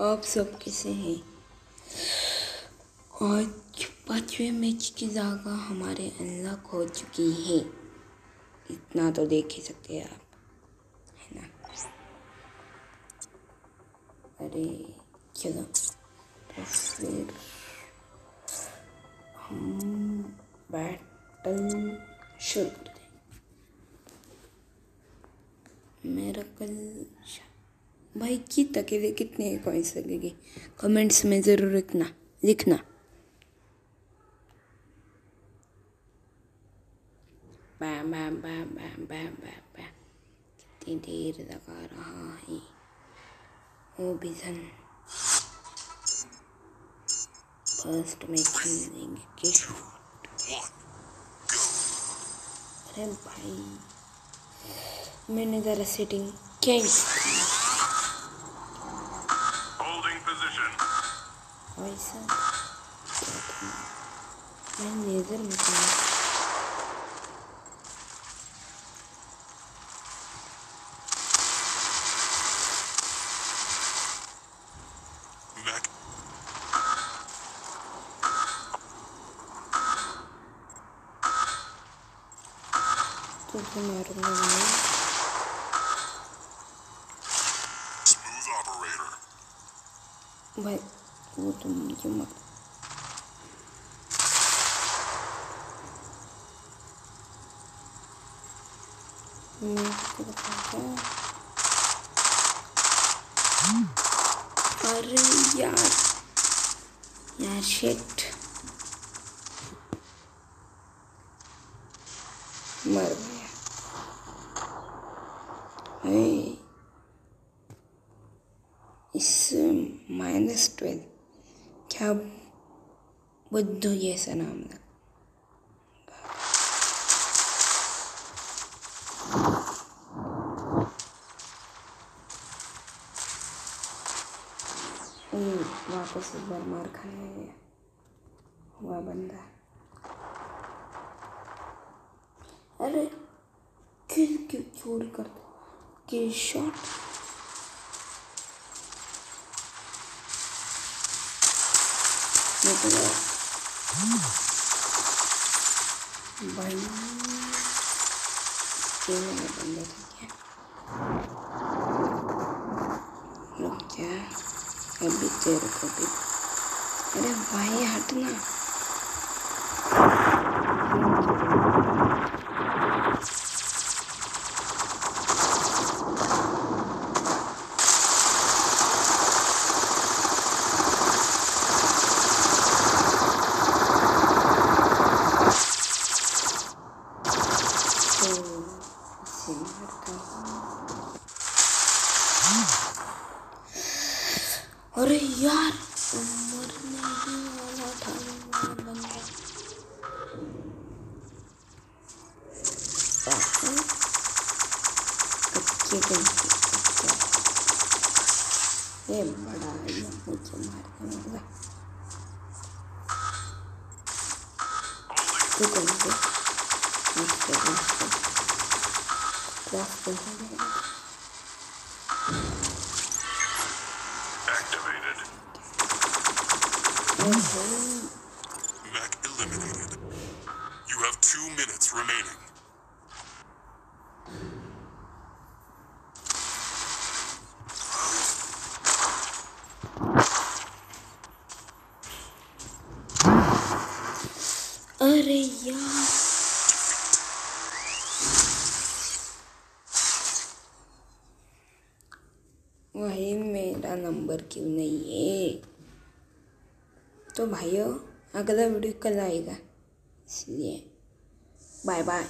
आप सब कैसे हैं? आज पाँचवें मैच की जगह हमारे अनलॉक हो चुकी है। इतना तो देख ही सकते हैं आप, है ना? अरे, चलो तो फिर हम बैटल शुरू करते हैं। मेरा कल भाई की तके कितने कॉइन्स लगेंगे? कमेंट्स में ज़रूर लिखना लिखना। बैम बैम बैम बैम बैम बैम बैम कितनी देर लगा रहा है? भी धन फ़र्स्ट में खेलेंगे के शॉट अरे भाई, मैंने ज़रा setting change Veysel. Ben yedir misin? Durdurmuyorum bunu. But Вот он, видимо. Hurry, yeah. Yeah, shit. Merve. Hey. क्या बुद्धू जैसा नाम हम्म, वापस एक बार मार खाया है हुआ बंदा। अरे किल क्यों चोरी करते kill shot gitu. Banyak ini ada pemberinya loh ya. Habis jeruk habit ada bahaya hati nah अरे यार मरने ही। वाला था ये बड़ा ये मुझे मारने वाला क्लास पे हो गया Activated. ओहो Mech eliminated. You have two minutes remaining. अरे यार वही मेरा नंबर क्यों नहीं है? तो भाइयों, अगला वीडियो कल आएगा। इसलिए बाय बाय